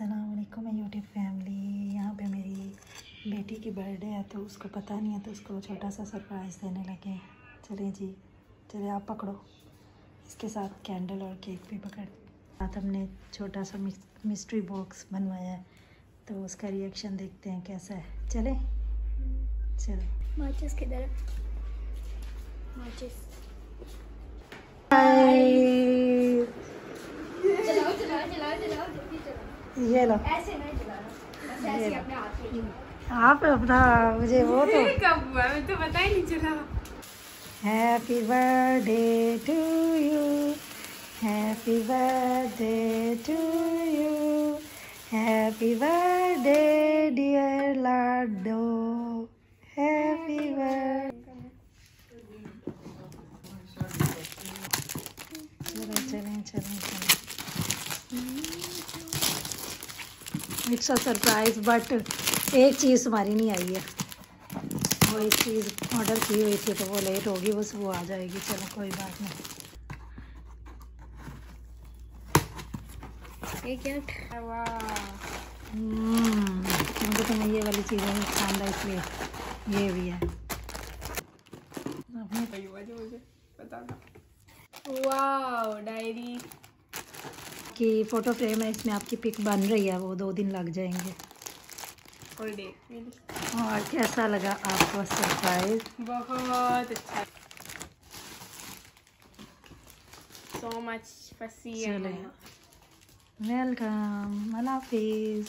असलकुम YouTube family यहाँ पे मेरी बेटी की बर्थडे है तो उसको पता नहीं है तो उसको छोटा सा सरप्राइज़ देने लगे चलिए जी चलिए आप पकड़ो। इसके साथ कैंडल और केक भी पकड़। साथ हमने छोटा सा मिस्ट्री बॉक्स बनवाया है तो उसका रिएक्शन देखते हैं कैसा है। चले? चलो। माचिस किधर है? माचिस ये लो। ऐसे नहीं चलाना। ऐसे अपने हाथ में। आप अपना मुझे वो तो कब हुआ? मैं तो पता ही नहीं चला। Happy birthday to you happy birthday to you happy birthday dear Lado happy birthday चलें चलें चलें चलें इट्स अ सरप्राइज़ बट एक चीज़ हमारी नहीं आई है। वो एक चीज़ ऑर्डर की हुई थी तो वो लेट होगी बस वो आ जाएगी। चलो कोई बात नहीं। हम्म, मुझे तो ये वाली चीज़ें नहीं पसंद है इसलिए ये भी है। वही डायरी। की फ़ोटो फ्रेम है इसमें आपकी पिक बन रही है वो दो दिन लग जाएँगे। और देख नहीं और कैसा लगा आपको सरप्राइज़ बहुत अच्छा। सो मच वेलकम अल्लाह हाफिज़